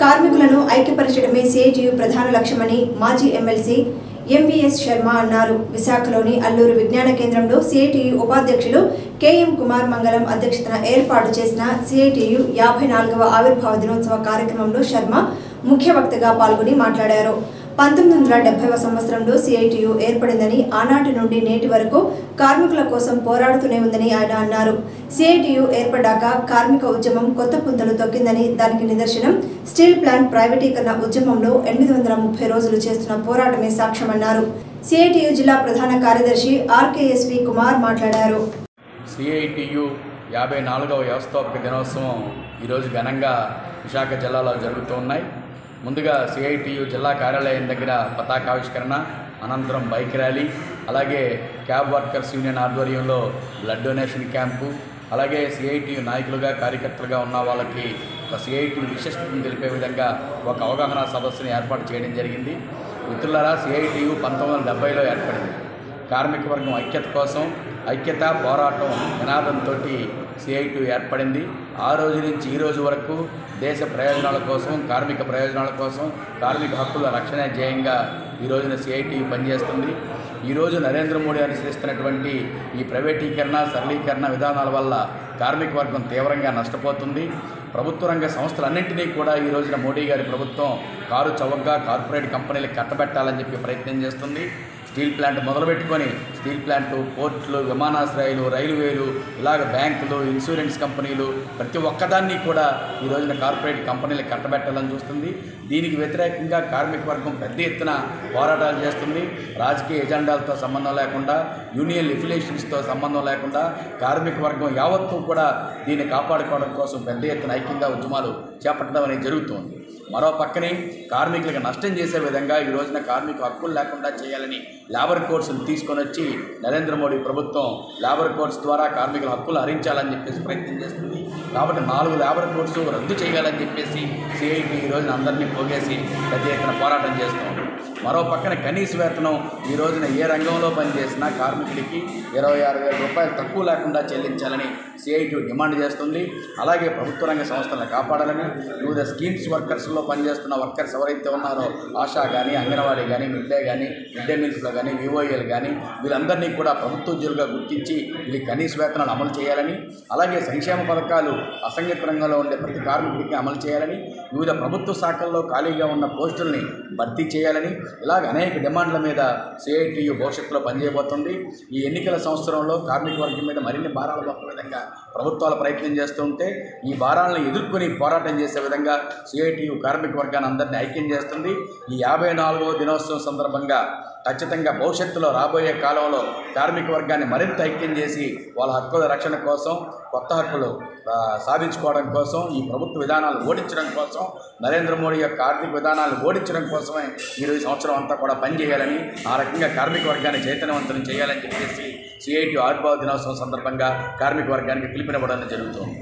కార్మికులను ఐక్యపరచడమే సిఐటియు ప్రధాన లక్ష్యమని మాజీ ఎమ్మెల్సీ ఎంవీఎస్ శర్మ అన్నారు. విశాఖలోని అల్లూరు విజ్ఞాన కేంద్రంలో సిఐటియు ఉపాధ్యక్షులు కెఎం కుమార్ మంగళం అధ్యక్షతన ఏర్పాటు చేసిన సిఐటియు యాభై నాలుగవ ఆవిర్భావ దినోత్సవ కార్యక్రమంలో శర్మ ముఖ్య వక్తగా పాల్గొని మాట్లాడారు. పంతొమ్మిది వందల డెబ్బైవ సంవత్సరంలో సిఐటియు ఏర్పడిందని ఆనాటి నుండి నేటి వరకు కార్మికుల కోసం పోరాడుతూనే ఉందని ఆయన అన్నారు. సిఐటియు ఏర్పడ్డాక కార్మిక ఉద్యమం కొత్త పుంతలు తొక్కిందని దానికి నిదర్శనం. స్టీల్ ప్లాంట్ ప్రైవేటీకరణ ఉద్యమంలో ఎనిమిది వందల ముప్పై రోజులు చేస్తున్న పోరాటమే సాక్ష్యమన్నారు. సిఐటియు జిల్లా ప్రధాన కార్యదర్శి ఆర్కేఎస్వి కుమార్ మాట్లాడారు. సిఐటియు యాభై నాలుగవ వ్యవస్థాపక దినోత్సవం ఈరోజు ఘనంగా విశాఖ జిల్లాలో జరుగుతున్నాయి ముందుగా సిఐటియు జిల్లా కార్యాలయం దగ్గర పతాకావిష్కరణ అనంతరం బైక్ ర్యాలీ అలాగే క్యాబ్ వర్కర్స్ యూనియన్ ఆధ్వర్యంలో బ్లడ్ డొనేషన్ క్యాంపు అలాగే సిఐటియు నాయకులుగా కార్యకర్తలుగా ఉన్న వాళ్ళకి ఒక సిఐటియు విశిష్టతను తెలిపే విధంగా ఒక అవగాహన సదస్సును ఏర్పాటు చేయడం జరిగింది. మిత్రులారా సిఐటియు పంతొమ్మిది వందల డెబ్బైలో ఏర్పడింది. కార్మిక వర్గం ఐక్యత కోసం ఐక్యత పోరాటం నినాదంతో సిఐటి ఏర్పడింది. ఆ రోజు నుంచి ఈ రోజు వరకు దేశ ప్రయోజనాల కోసం కార్మిక ప్రయోజనాల కోసం కార్మిక హక్కుల రక్షణ ధ్యేయంగా ఈ రోజున సిఐటి పనిచేస్తుంది. ఈరోజు నరేంద్ర మోడీ అనుసరిస్తున్నటువంటి ఈ ప్రైవేటీకరణ సరళీకరణ విధానాల వల్ల కార్మిక వర్గం తీవ్రంగా నష్టపోతుంది. ప్రభుత్వ రంగ సంస్థలన్నింటినీ కూడా ఈ రోజున మోడీ గారి ప్రభుత్వం కారు చౌకగా కార్పొరేట్ కంపెనీలకు కట్టబెట్టాలని చెప్పి ప్రయత్నం చేస్తుంది. స్టీల్ ప్లాంట్ మొదలుపెట్టుకొని స్టీల్ ప్లాంట్లు పోర్టులు విమానాశ్రయాలు రైల్వేలు ఇలాగ బ్యాంకులు ఇన్సూరెన్స్ కంపెనీలు ప్రతి ఒక్కదాన్ని కూడా ఈ రోజున కార్పొరేట్ కంపెనీలు కట్టబెట్టాలని చూస్తుంది. దీనికి వ్యతిరేకంగా కార్మిక వర్గం పెద్ద ఎత్తున పోరాటాలు చేస్తుంది. రాజకీయ ఎజెండాలతో సంబంధం లేకుండా యూనియన్ ఎఫిలియేషన్స్తో సంబంధం లేకుండా కార్మిక వర్గం యావత్తు కూడా దీన్ని కాపాడుకోవడం కోసం పెద్ద ఎత్తున ఐక్యంగా ఉద్యమాలు చేపట్టడం అనేది జరుగుతుంది. మరో పక్కనే కార్మికులకు నష్టం చేసే విధంగా ఈ రోజున కార్మిక హక్కులు లేకుండా చేయాలని లేబర్ కోర్సులు తీసుకొని వచ్చి నరేంద్ర మోడీ ప్రభుత్వం లేబర్ కోడ్స్ ద్వారా కార్మికుల హక్కులు హరించాలని చెప్పేసి ప్రయత్నం చేస్తుంది. కాబట్టి నాలుగు లేబర్ కోడ్స్ రద్దు చేయాలని చెప్పేసి సిఐటి ఈ రోజున అందరినీ పోగేసి పెద్ద ఎత్తున పోరాటం చేస్తుంది మరో పక్కన కనీస వేతనం ఈ రోజున ఏ రంగంలో పనిచేసినా కార్మికుడికి ఇరవై ఆరు వేల రూపాయలు తక్కువ లేకుండా చెల్లించాలని సిఐటి డిమాండ్ చేస్తుంది. అలాగే ప్రభుత్వ రంగ సంస్థలను కాపాడాలని వివిధ స్కీమ్స్ వర్కర్స్లో పనిచేస్తున్న వర్కర్స్ ఎవరైతే ఉన్నారో ఆశా కానీ అంగన్వాడీ కానీ మిడ్ డే కానీ మిడ్ డే మీల్స్లో కానీ వివోఏలు కానీ వీళ్ళందరినీ కూడా ప్రభుత్వ ఉద్యోగులుగా గుర్తించి వీళ్ళ కనీస వేతనాలు అమలు చేయాలని అలాగే సంక్షేమ పథకాలు అసంఘిత రంగంలో ఉండే ప్రతి కార్మికుడికి అమలు చేయాలని వివిధ ప్రభుత్వ శాఖల్లో ఖాళీగా ఉన్న పోస్టుల్ని భర్తీ చేయాలని ఇలాగ అనేక డిమాండ్ల మీద సిఐటియు భవిష్యత్తులో పనిచేయబోతుంది. ఈ ఎన్నికల సంవత్సరంలో కార్మిక వర్గం మీద మరిన్ని భారాలు మోపే విధంగా ప్రభుత్వాలు ప్రయత్నం చేస్తూ ఉంటే ఈ భారాలను ఎదుర్కొని పోరాటం చేసే విధంగా సిఐటియు కార్మిక వర్గాన్ని అందరినీ ఐక్యం చేస్తుంది. ఈ యాభై నాలుగవ దినోత్సవం సందర్భంగా ఖచ్చితంగా భవిష్యత్తులో రాబోయే కాలంలో కార్మిక వర్గాన్ని మరింత ఐక్యం చేసి వాళ్ళ హక్కుల రక్షణ కోసం కొత్త హక్కులు సాధించుకోవడం కోసం ఈ ప్రభుత్వ విధానాలు ఓడించడం కోసం నరేంద్ర మోడీ యొక్క ఆర్థిక విధానాలు ఓడించడం కోసమే మీరు ఈ సంవత్సరం అంతా కూడా పనిచేయాలని ఆ రకంగా కార్మిక వర్గాన్ని చైతన్యవంతం చేయాలని చెప్పేసి సిఐటి ఆవిర్భావ దినోత్సవం సందర్భంగా కార్మిక వర్గానికి పిలుపునివ్వడం జరుగుతుంది.